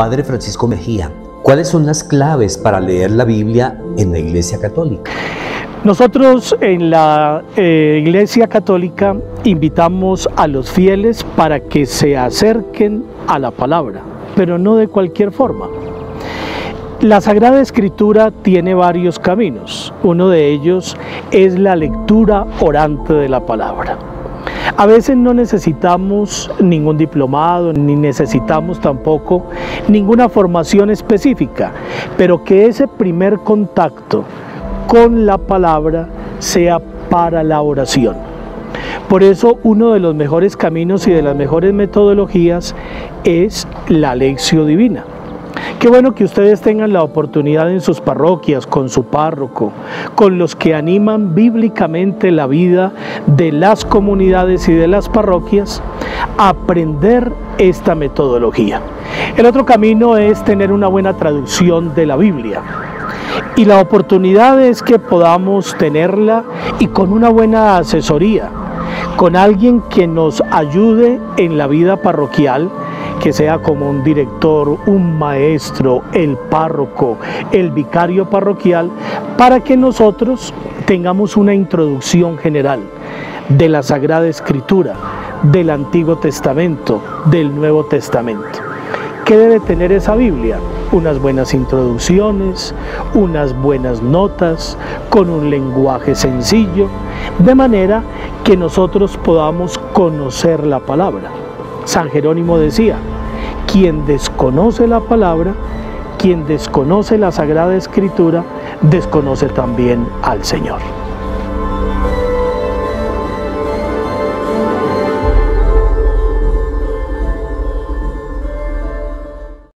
Padre Francisco Mejía, ¿cuáles son las claves para leer la Biblia en la Iglesia Católica? Nosotros en la eh, Iglesia Católica invitamos a los fieles para que se acerquen a la palabra, pero no de cualquier forma. La Sagrada Escritura tiene varios caminos. Uno de ellos es la lectura orante de la palabra. A veces no necesitamos ningún diplomado, ni necesitamos tampoco ninguna formación específica, pero que ese primer contacto con la palabra sea para la oración. Por eso uno de los mejores caminos y de las mejores metodologías es la lección divina. Qué bueno que ustedes tengan la oportunidad en sus parroquias, con su párroco, con los que animan bíblicamente la vida de las comunidades y de las parroquias, aprender esta metodología. El otro camino es tener una buena traducción de la Biblia. Y la oportunidad es que podamos tenerla y con una buena asesoría, con alguien que nos ayude en la vida parroquial, que sea como un director, un maestro, el párroco, el vicario parroquial, para que nosotros tengamos una introducción general de la Sagrada Escritura, del Antiguo Testamento, del Nuevo Testamento. ¿Qué debe tener esa Biblia? Unas buenas introducciones, unas buenas notas, con un lenguaje sencillo, de manera que nosotros podamos conocer la palabra. San Jerónimo decía, quien desconoce la palabra, quien desconoce la Sagrada Escritura, desconoce también al Señor.